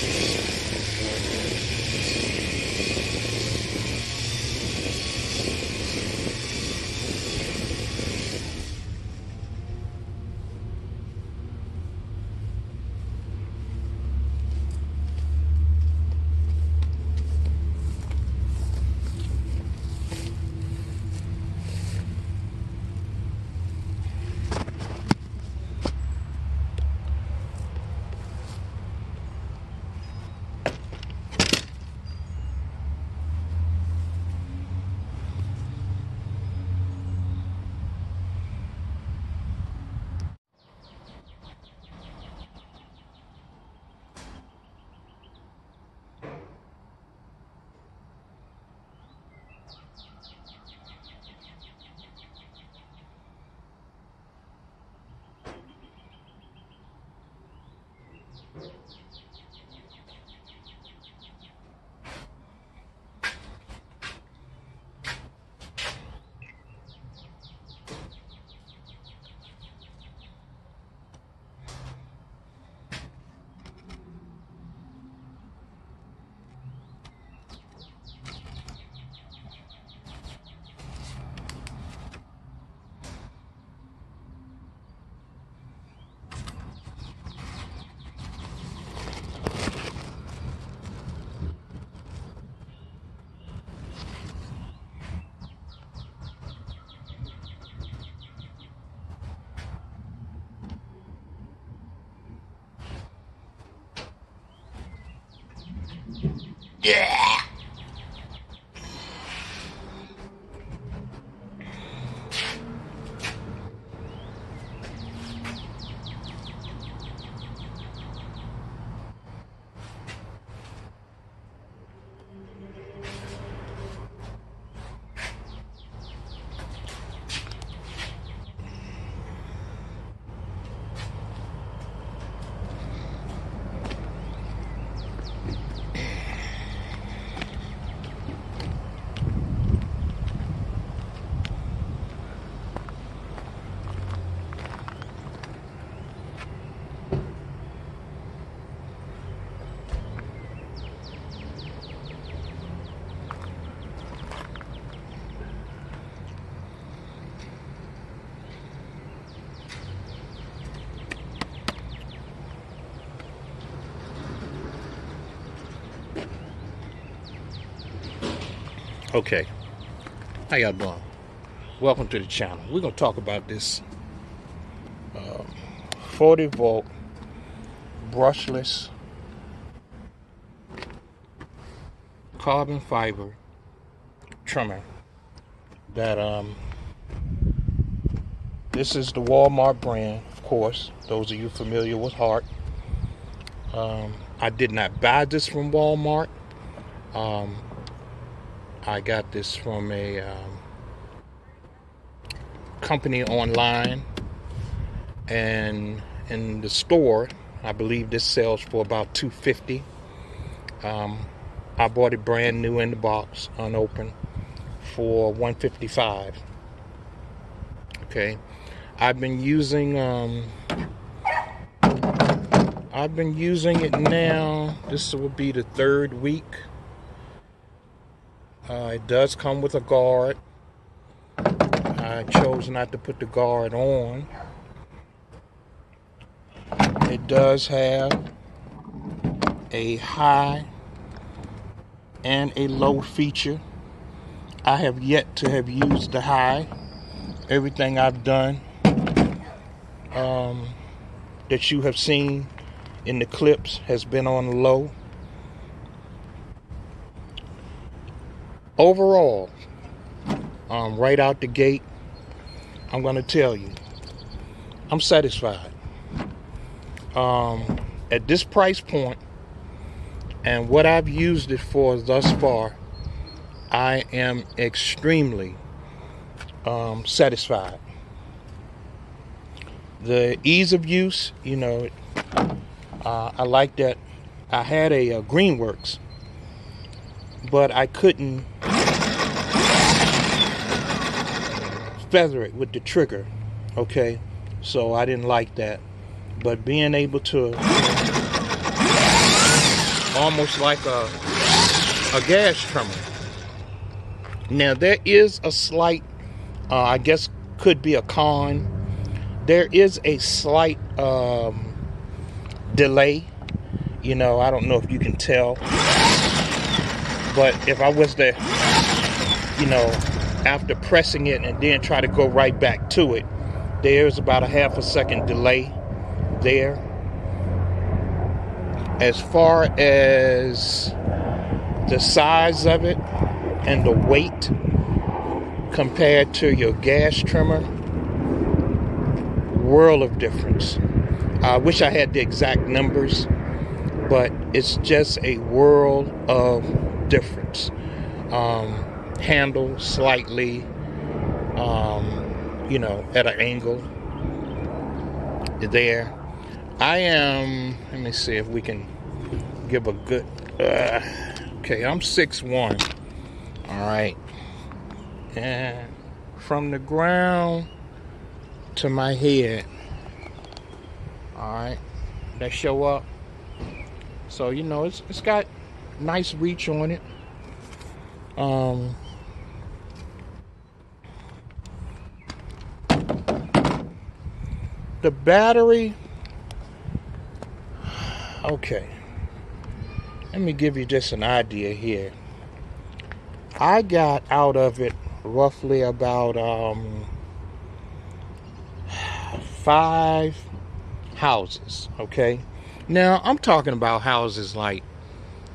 Thank you. Yeah. Okay, how y'all doing? Welcome to the channel. We're gonna talk about this uh, 40 volt brushless carbon fiber trimmer that um this is the Walmart brand, of course. Those of you familiar with Hart. Um, I did not buy this from Walmart. Um, I got this from a um, company online, and in the store, I believe this sells for about 250. Um, I bought it brand new in the box, unopened, for 155. Okay, I've been using um, I've been using it now. This will be the third week. Uh, it does come with a guard. I chose not to put the guard on. It does have a high and a low feature. I have yet to have used the high. Everything I've done um, that you have seen in the clips has been on low. Overall, um, right out the gate, I'm going to tell you, I'm satisfied. Um, at this price point and what I've used it for thus far, I am extremely um, satisfied. The ease of use, you know, uh, I like that. I had a, a Greenworks, but I couldn't feather it with the trigger. Okay, so I didn't like that. But being able to almost like a a gas trimmer. Now there is a slight, uh, I guess, could be a con. There is a slight um, delay. You know, I don't know if you can tell, but if I was to, you know, after pressing it and then try to go right back to it, there's about a half a second delay there. As far as the size of it and the weight compared to your gas trimmer, world of difference. I wish I had the exact numbers, but it's just a world of difference. Um, handle slightly, um, you know, at an angle there. I am, let me see if we can give a good, uh, okay, I'm six one. All right. And from the ground to my head, all right, that show up. So, you know, it's, it's got nice reach on it. Um, the battery. Okay. Let me give you just an idea here. I got out of it roughly about um, five houses okay? Now i'm talking about houses like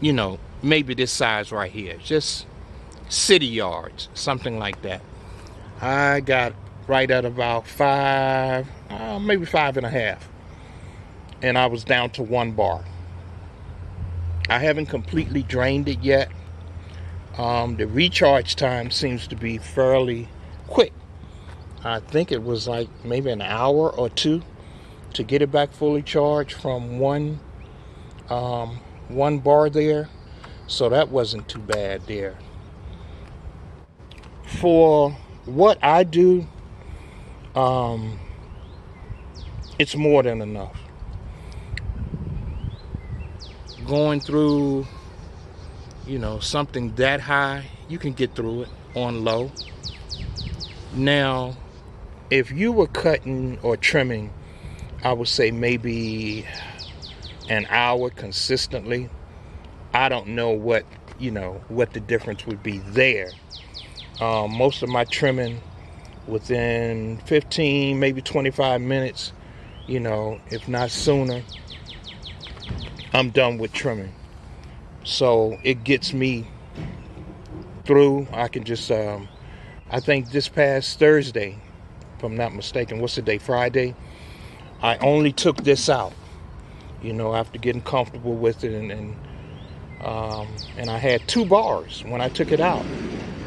you know maybe this size right here, just city yards, something like that. I got right at about five, uh, maybe five and a half, and I was down to one bar. I haven't completely drained it yet. Um, the recharge time seems to be fairly quick. I think it was like maybe an hour or two to get it back fully charged from one um, one bar there. So that wasn't too bad there. For what I do, um, it's more than enough. Going through, you know, something that high, you can get through it on low. Now, if you were cutting or trimming, I would say maybe an hour consistently, I don't know what you know what the difference would be there. Um, most of my trimming within 15, maybe 25 minutes, you know, if not sooner, I'm done with trimming. So it gets me through. I can just, um, I think this past Thursday, if I'm not mistaken, what's the day? Friday. I only took this out, you know, after getting comfortable with it, and and, um, and I had two bars when I took it out.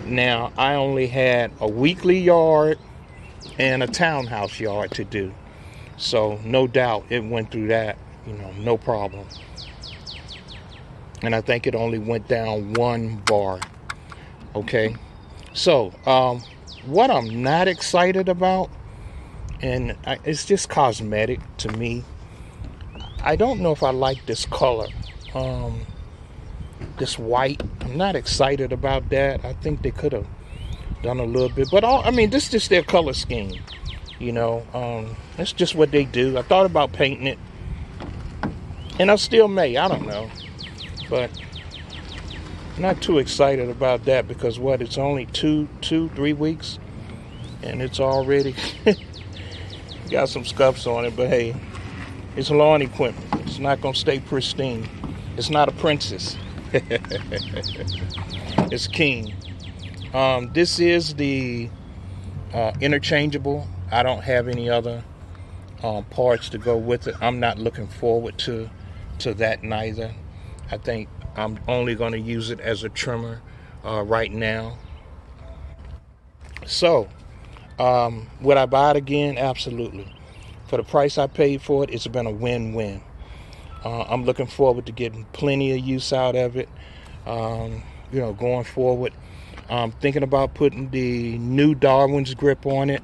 Now I only had a weekly yard and a townhouse yard to do, so no doubt it went through that, you know, no problem. And I think it only went down one bar. Okay, so um, what I'm not excited about and I, it's just cosmetic to me. I don't know if I like this color, um, this white. I'm not excited about that. I think they could have done a little bit, but all, I mean, this is just their color scheme. You know, um, that's just what they do. I thought about painting it, and I still may. I don't know, but not too excited about that because what? It's only two, two, three weeks, and it's already. got some scuffs on it, but hey, it's lawn equipment. It's not gonna stay pristine. It's not a princess. it's king. Um, this is the uh, interchangeable. I don't have any other um, parts to go with it. I'm not looking forward to to that neither. I think I'm only going to use it as a trimmer uh, right now. So um, would I buy it again? Absolutely. For the price I paid for it, it's been a win-win. Uh, I'm looking forward to getting plenty of use out of it. Um, you know, going forward, I'm thinking about putting the new Darwin's grip on it.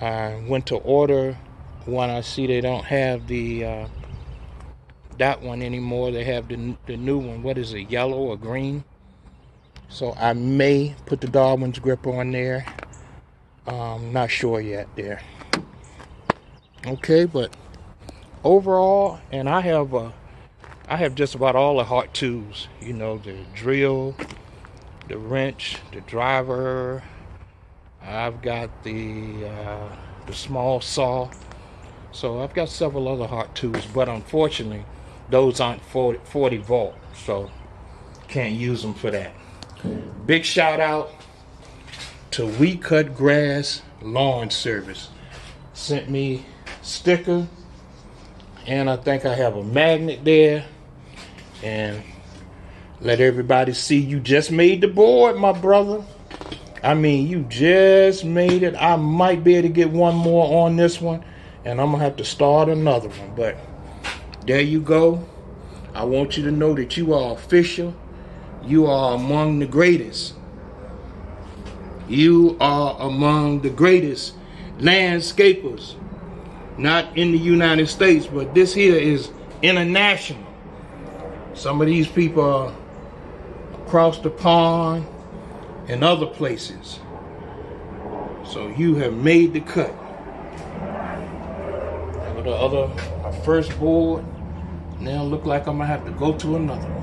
I went to order one. I see they don't have the uh, that one anymore. They have the the new one. What is it? Yellow or green? So I may put the Darwin's grip on there. Um, not sure yet there. Okay, but overall, and I have uh, I have just about all the Hart tools. You know, the drill, the wrench, the driver. I've got the uh, the small saw. So I've got several other Hart tools, but unfortunately, those aren't 40, 40 volt, so can't use them for that. Big shout out to We Cut Grass Lawn Service. Sent me sticker and I think I have a magnet there and let everybody see you just made the board, my brother. I mean, you just made it. I might be able to get one more on this one, and I'm gonna have to start another one. But there you go. I want you to know that you are official. You are among the greatest. You are among the greatest landscapers, not in the United States, but this here is international. Some of these people are across the pond and other places. So you have made the cut. the other, my first board, now look like I'm gonna have to go to another.